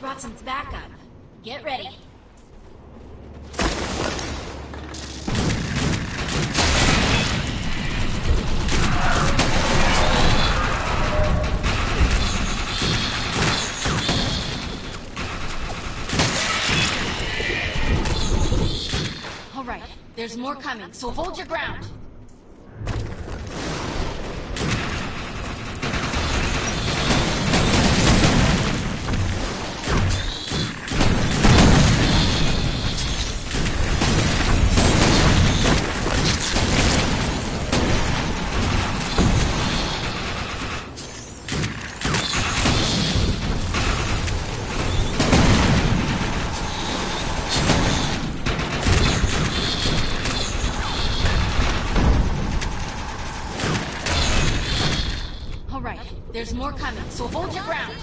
brought some backup. Get ready. All right, there's more coming, so hold your ground. There's more coming, so hold your ground.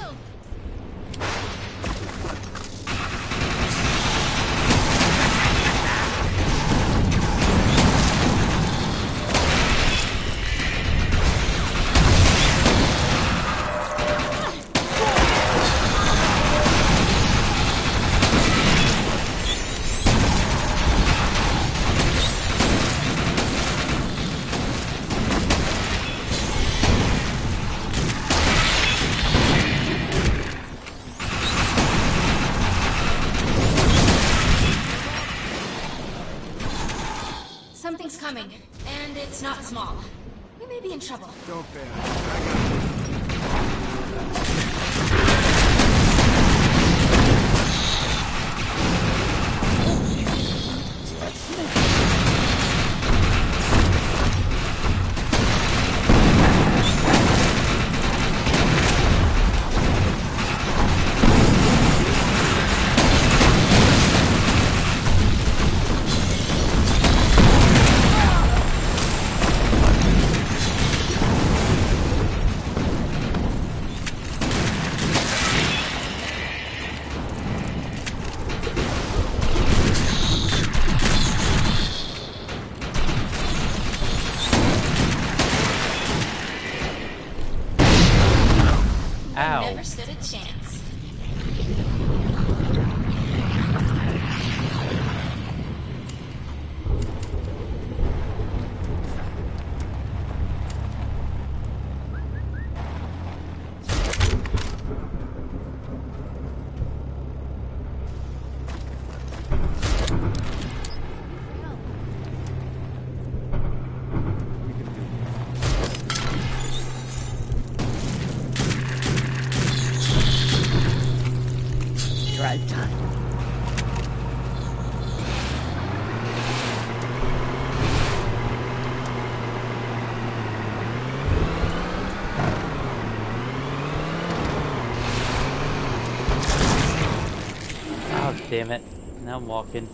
Damn it. Now I'm walking.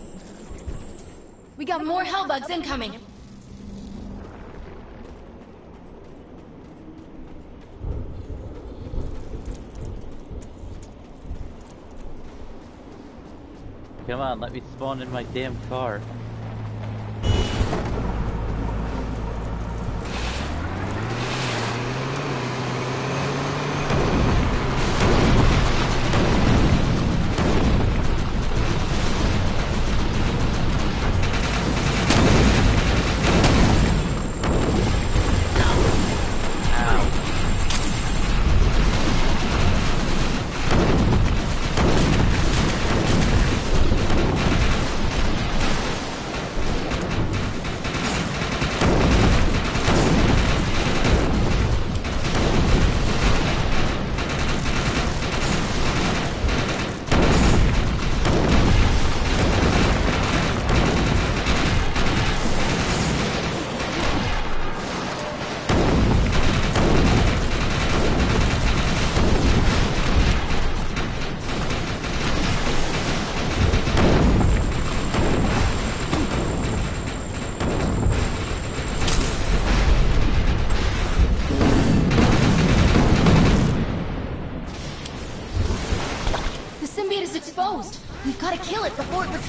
We got more hellbugs incoming. Come on, let me spawn in my damn car.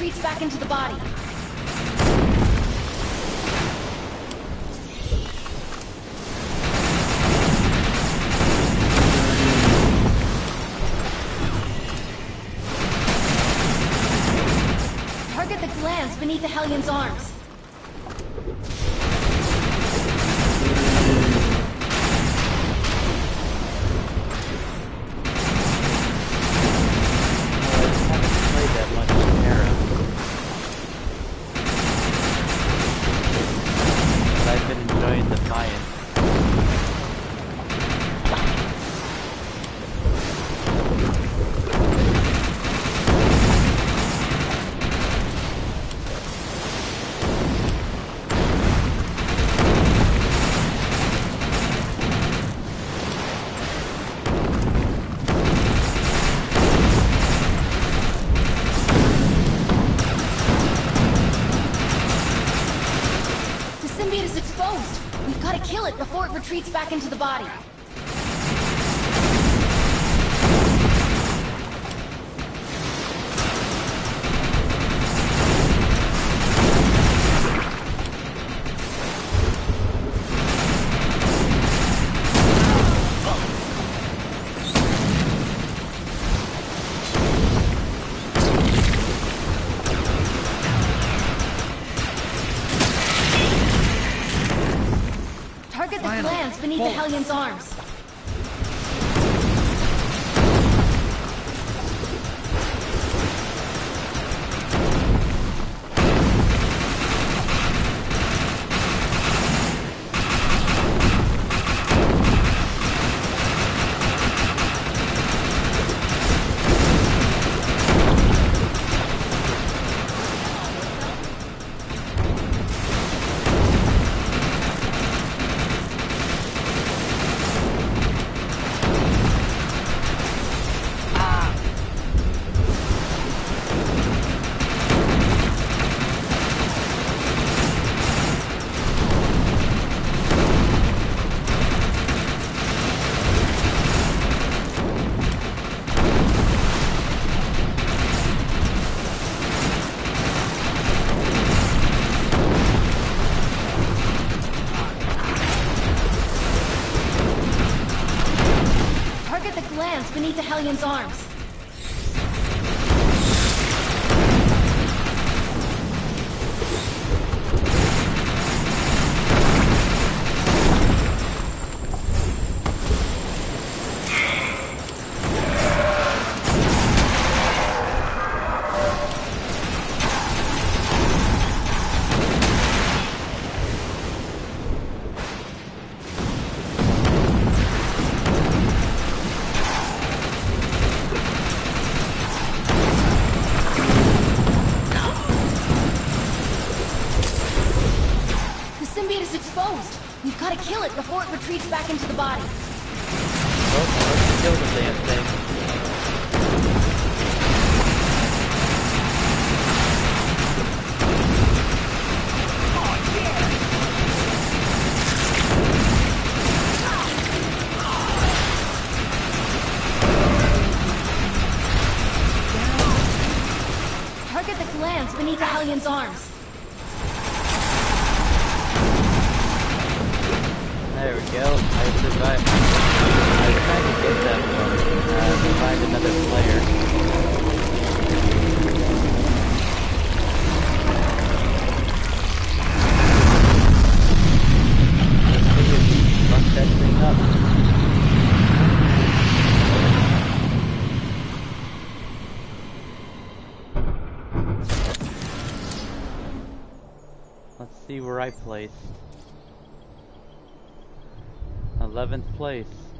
retreats back into the body. Target the glands beneath the Hellion's arms. Before it retreats back into the body. Finally. beneath the Hellion's arms. Hellion's arms. Kill the damn thing. Target the glands beneath the Hellion's arms. There we go. I survived. Trying to get that one. Uh, find another player. Let's see. Let's see where I placed. 11th place.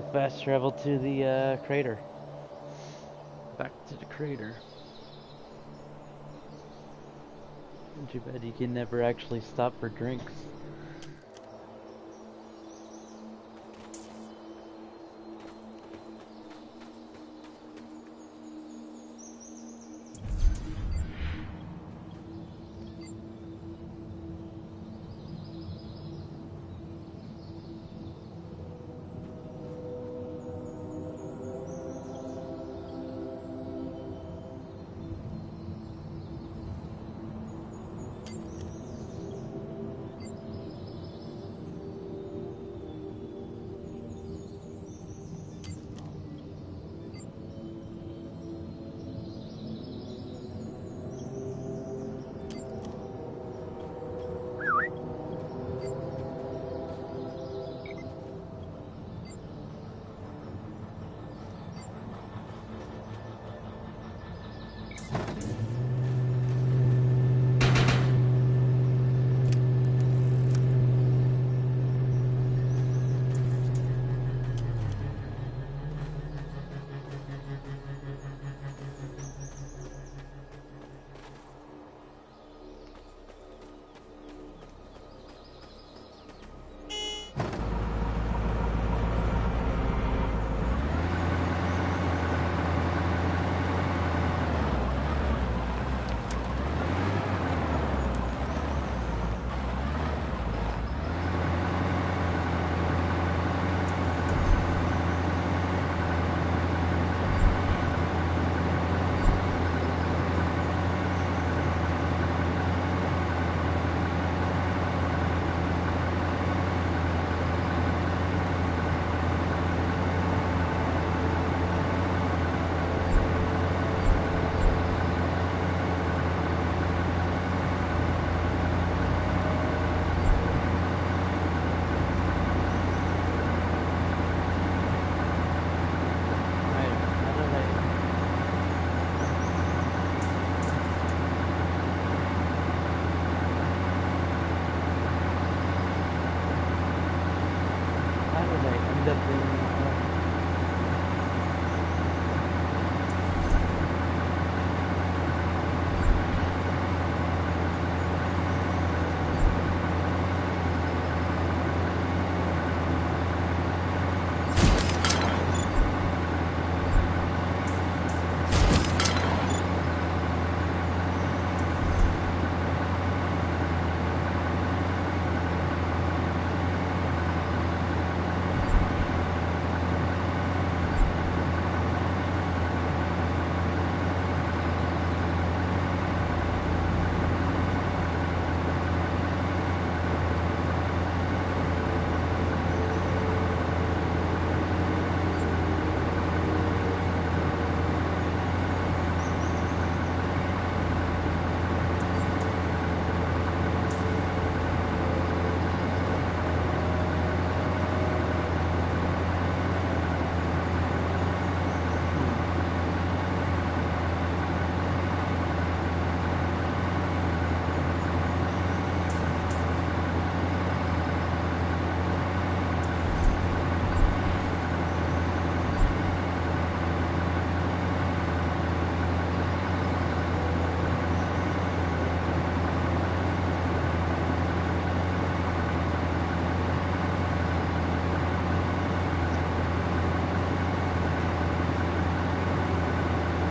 Fast travel to the uh, crater. Back to the crater. Too bad you can never actually stop for drinks.